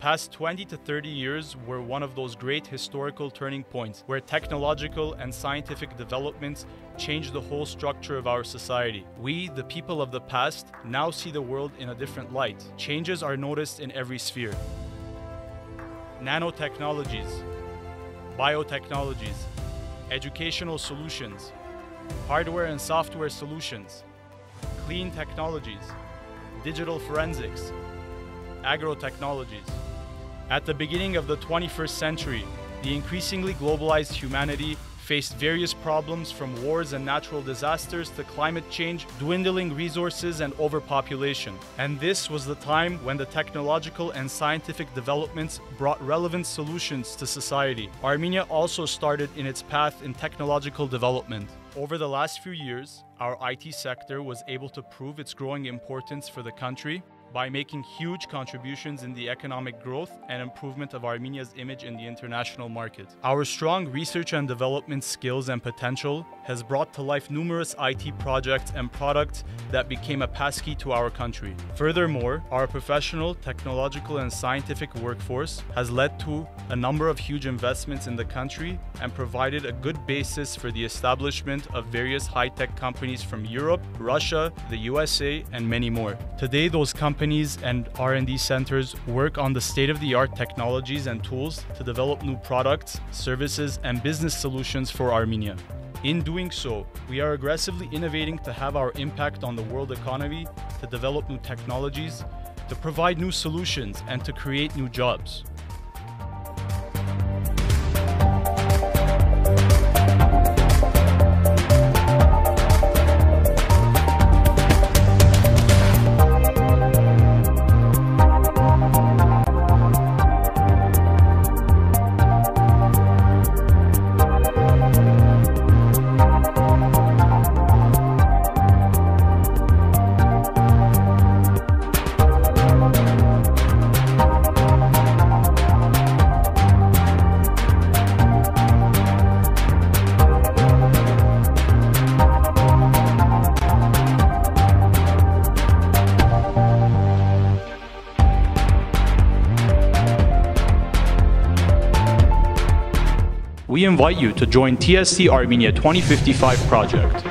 past 20 to 30 years were one of those great historical turning points where technological and scientific developments changed the whole structure of our society. We, the people of the past, now see the world in a different light. Changes are noticed in every sphere. Nanotechnologies, biotechnologies, educational solutions, hardware and software solutions, clean technologies, digital forensics, agrotechnologies. At the beginning of the 21st century, the increasingly globalized humanity faced various problems from wars and natural disasters to climate change, dwindling resources, and overpopulation. And this was the time when the technological and scientific developments brought relevant solutions to society. Armenia also started in its path in technological development. Over the last few years, our IT sector was able to prove its growing importance for the country by making huge contributions in the economic growth and improvement of Armenia's image in the international market. Our strong research and development skills and potential has brought to life numerous IT projects and products that became a passkey to our country. Furthermore, our professional, technological, and scientific workforce has led to a number of huge investments in the country and provided a good basis for the establishment of various high-tech companies from Europe, Russia, the USA, and many more. Today, those companies and R&D centers work on the state-of-the-art technologies and tools to develop new products, services, and business solutions for Armenia. In doing so, we are aggressively innovating to have our impact on the world economy, to develop new technologies, to provide new solutions, and to create new jobs. We invite you to join TSD Armenia 2055 project.